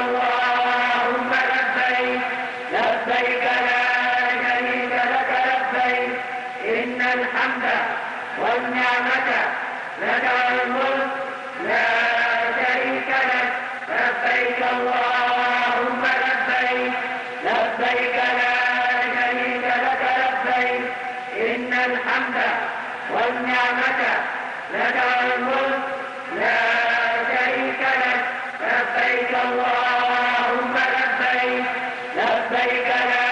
اللهم لبيك لبيك لا شريك لك لبيك. إن الحمد والنعمة لك الملك لا شريك لك. لبيك اللهم لبيك لبيك لا شريك لك لبيك. إن الحمد والنعمة لك الملك لا شريك لك لبيك اللهم لبيك لبيك لا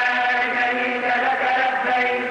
شريك لك لبيك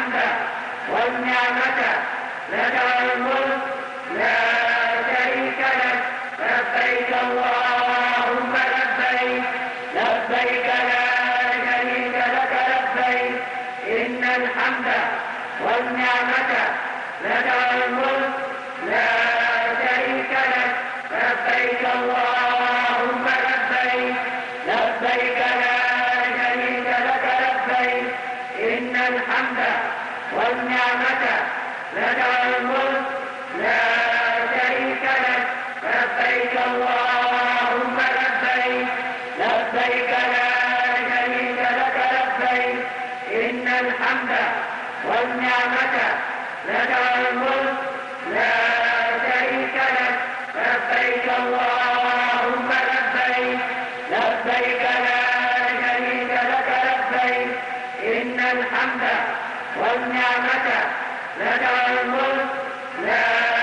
الحمد والنعمة. لك الملك لا شريك لك. لبيك اللهم لبيك. لبيك لا شريك لك لبيك. إن الحمد والنعمة. لك الملك لا شريك لك. لبيك اللهم لبيك. لبيك لا شريك لك لبيك إن الحمد والنعمة لك الملك لا شريك لك. لبيك اللهم لبيك لبيك لا شريك لك لبيك. إن الحمد والنعمة. لك الملك لا شريك لك. لبيك اللهم لبيك لبيك لا شريك لك لبيك. إن الحمد والنعمة لك الملك لا